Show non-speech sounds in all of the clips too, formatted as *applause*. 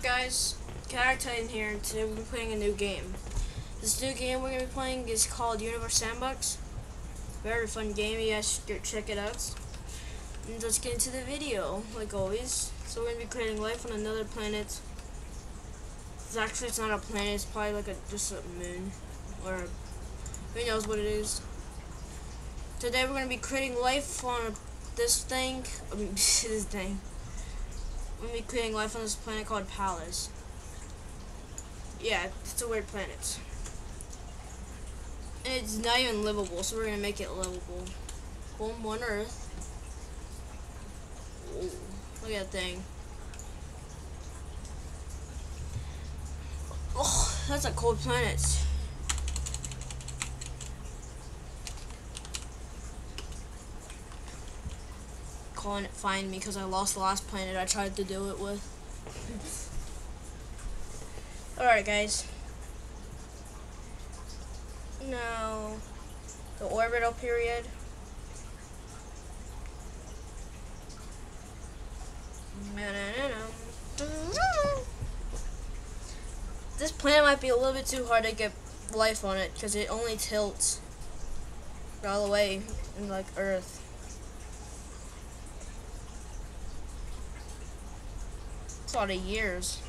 up guys? Chaotic Titan here and today we're playing a new game. This new game we're going to be playing is called Universe Sandbox. Very fun game, you guys should check it out. And let's get into the video, like always. So we're going to be creating life on another planet. It's actually, it's not a planet, it's probably like a just a moon. Or, who knows what it is. Today we're going to be creating life on this thing, mean, *laughs* this thing. Be creating life on this planet called Pallas. Yeah, it's a weird planet. It's not even livable, so we're gonna make it livable. Boom, one Earth. Ooh, look at that thing. Oh, that's a cold planet. It find me because I lost the last planet I tried to do it with. Alright, guys. Now, the orbital period. This planet might be a little bit too hard to get life on it because it only tilts all the way like Earth. A lot of years.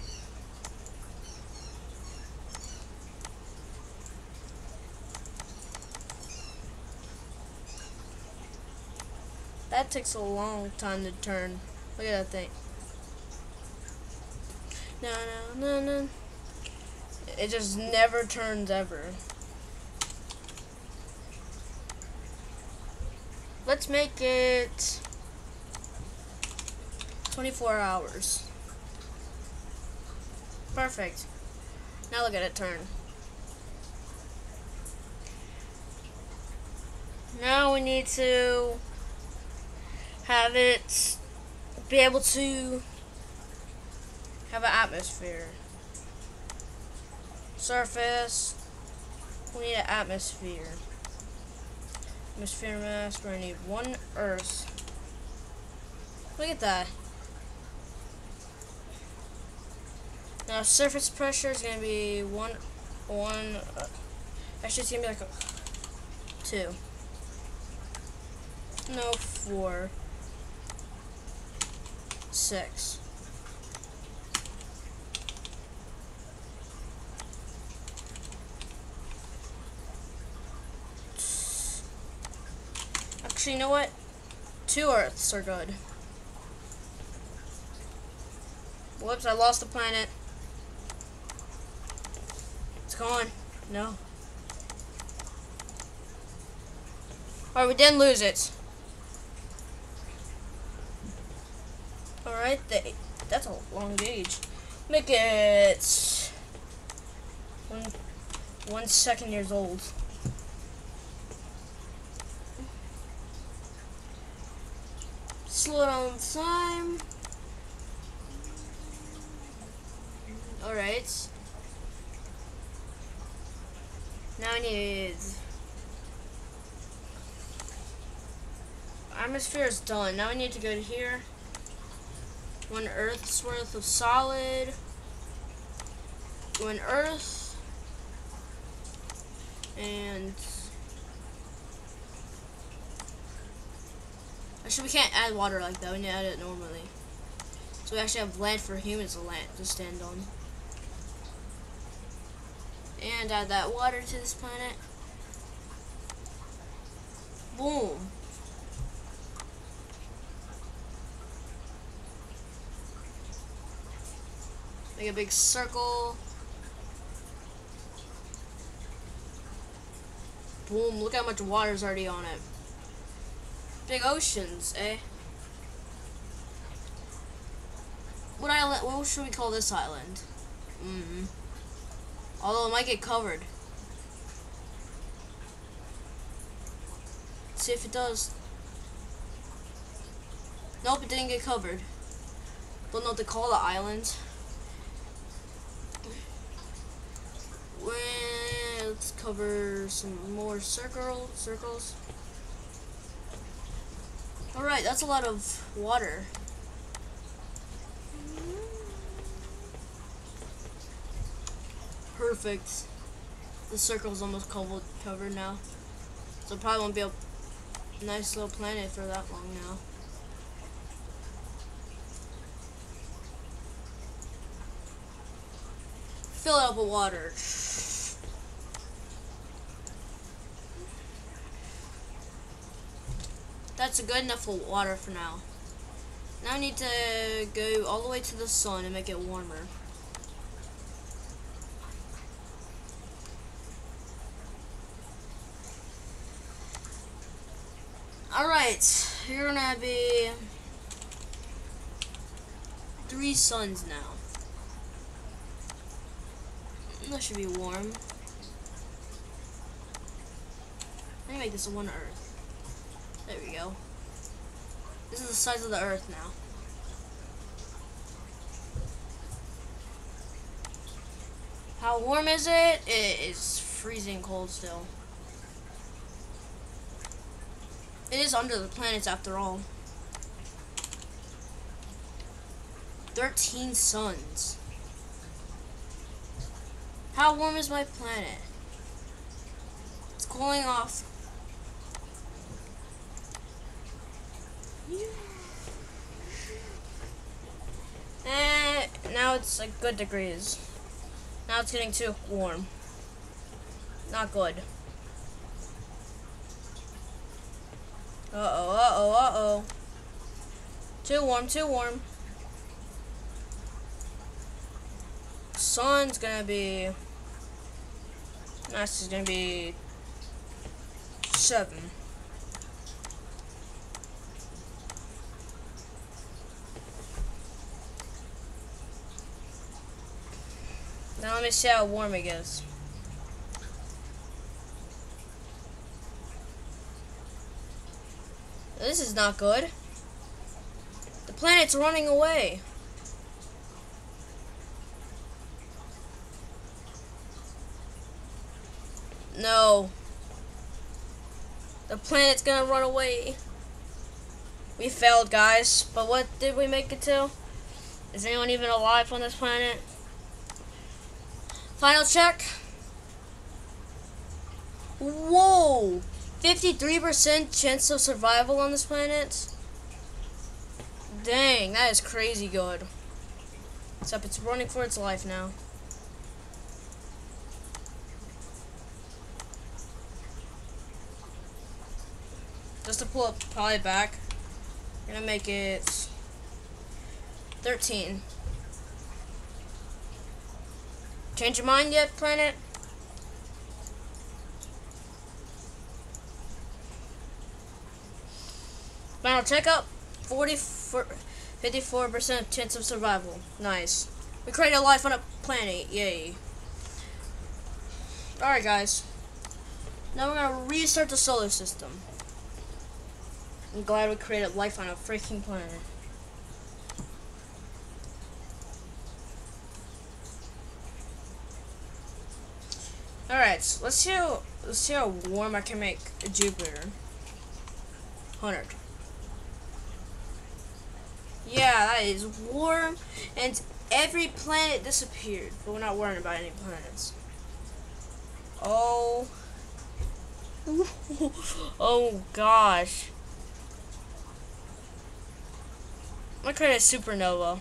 That takes a long time to turn. Look at that thing. No, no, no, no. It just never turns ever. Let's make it 24 hours. Perfect. Now look at it turn. Now we need to have it be able to have an atmosphere. Surface, we need an atmosphere. Atmosphere we're gonna need one Earth. Look at that. Now surface pressure is gonna be one, one, uh, actually it's gonna be like a two. No, four six. Actually, you know what? Two Earths are good. Whoops, I lost the planet. No. Alright, we didn't lose it. Alright, that's a long gauge. Make it one, one second years old. Slow down time. Alright. Now I need atmosphere is done. Now I need to go to here one Earth's worth of solid, one Earth, and actually we can't add water like that. We need to add it normally. So we actually have land for humans to land to stand on. And add that water to this planet. Boom. Make a big circle. Boom, look how much water's already on it. Big oceans, eh? What island, what should we call this island? Mm -hmm. Although it might get covered. Let's see if it does. Nope, it didn't get covered. Don't know what to call the island. let's cover some more circle circles. Alright, that's a lot of water. Perfect. The circle's almost covered now. So probably won't be a nice little planet for that long now. Fill it up with water. That's a good enough for water for now. Now I need to go all the way to the sun and make it warmer. Alright, you're gonna be three suns now. That should be warm. Let me make this one earth. There we go. This is the size of the earth now. How warm is it? It is freezing cold still. It is under the planets after all. 13 suns. How warm is my planet? It's cooling off. Eh, now it's like good degrees. Now it's getting too warm. Not good. Uh-oh, uh-oh, uh-oh. Too warm, too warm. Sun's gonna be... This is gonna be... Seven. Now let me see how warm it gets. This is not good. The planet's running away. No. The planet's gonna run away. We failed, guys. But what did we make it to? Is anyone even alive on this planet? Final check. Whoa! 53% chance of survival on this planet? Dang, that is crazy good. Except it's running for its life now. Just to pull it probably back, I'm gonna make it 13. Change your mind yet, planet? Final checkup, 54% chance of survival. Nice. We created life on a planet. Yay. Alright, guys. Now we're to restart the solar system. I'm glad we created life on a freaking planet. Alright, so let's see how let's see how warm I can make Jupiter. 100. Yeah, that is warm, and every planet disappeared, but we're not worrying about any planets. Oh. *laughs* oh gosh. Gonna create a supernova.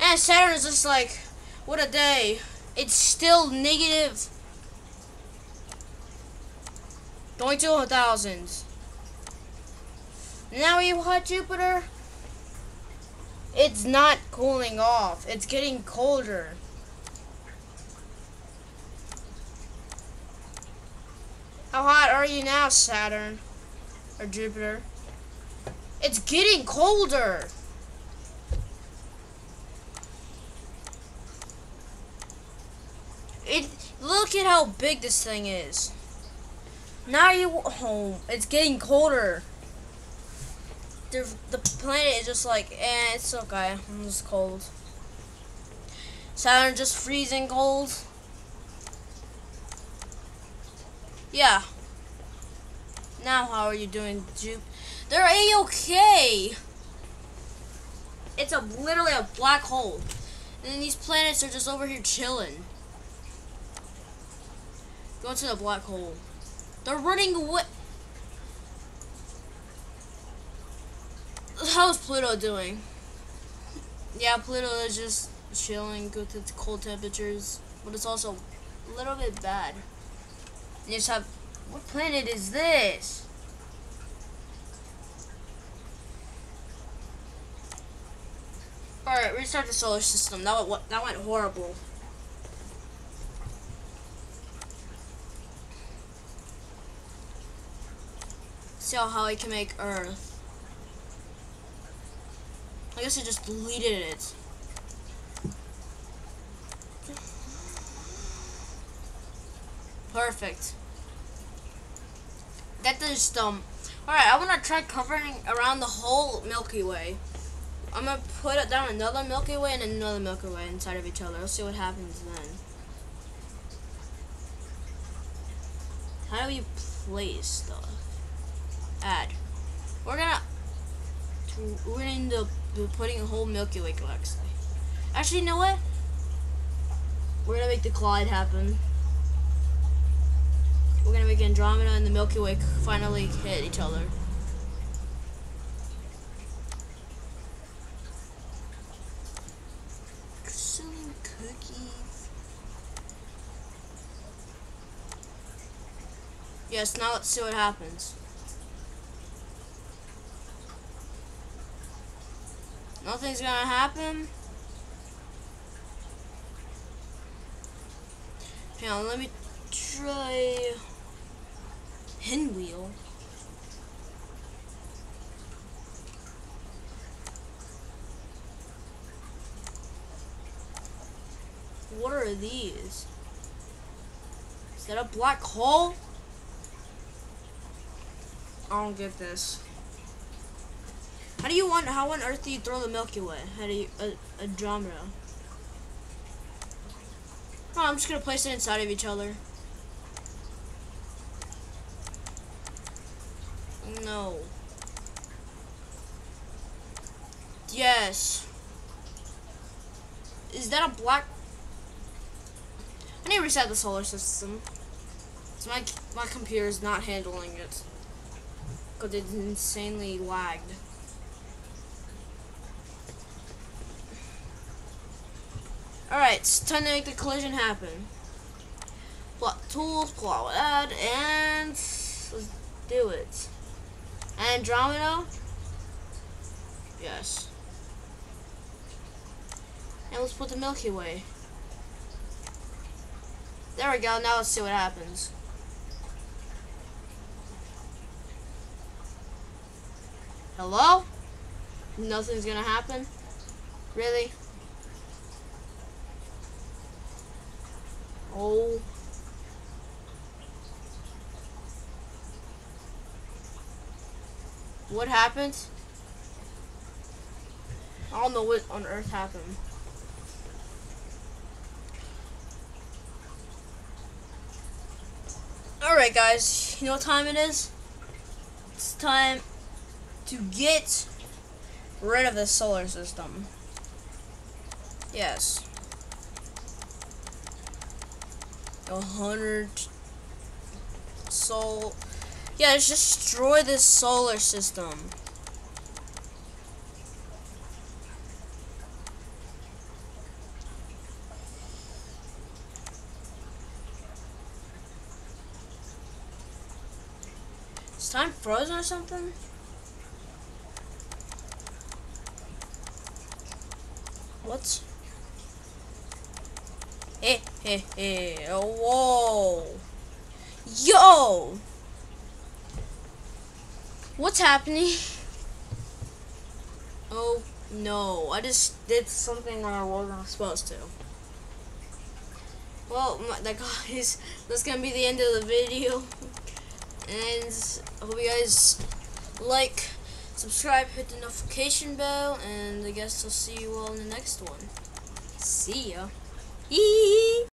And Saturn is just like, what a day. It's still negative Going to a thousand. Now you hot Jupiter. It's not cooling off. It's getting colder. How hot are you now, Saturn? Or Jupiter? It's getting colder. It look at how big this thing is. Now you home. It's getting colder. The, the planet is just like, eh, it's okay. I'm just cold. Saturn just freezing cold. Yeah. Now how are you doing, Jupe? They're A-okay! It's a literally a black hole. And these planets are just over here chilling. Go to the black hole. They're running away. How's Pluto doing? Yeah, Pluto is just chilling with its cold temperatures, but it's also a little bit bad. You just have, what planet is this? Alright, restart the solar system. That went, that went horrible. See how I can make Earth. I guess I just deleted it. Perfect. That is um. Alright, I want to try covering around the whole Milky Way. I'm going to put it down another Milky Way and another Milky Way inside of each other. Let's see what happens then. How do we place stuff? Add. We're gonna we're going to be putting a whole Milky Way galaxy. Actually, you know what? We're gonna make the collide happen. We're gonna make Andromeda and the Milky Way finally hit each other. Cookies. Yes, now let's see what happens. Nothing's gonna happen. Hang on, let me try pinwheel. What are these? Is that a black hole? I don't get this. How do you want, how on earth do you throw the Milky Way? How do you, uh, Andromeda? Oh, I'm just gonna place it inside of each other. No. Yes. Is that a black? I need to reset the solar system. So my my computer is not handling it because it's insanely lagged. Alright, it's time to make the collision happen. Plot tools, plot add, and let's do it. Andromeda? Yes. And let's put the Milky Way. There we go, now let's see what happens. Hello? Nothing's gonna happen? Really? Oh. What happened? I don't know what on earth happened. Alright guys, you know what time it is? It's time to get rid of the solar system. Yes. A hundred soul yeah, let's destroy this solar system. Is time frozen or something? What? Hey, hey, hey, oh, *laughs* whoa. Yo! What's happening? *laughs* Oh no, I just did something that I wasn't supposed to. Well, my, that guys, *laughs* that's gonna be the end of the video. And I hope you guys like, subscribe, hit the notification bell, and I guess I'll see you all in the next one. See ya. Hee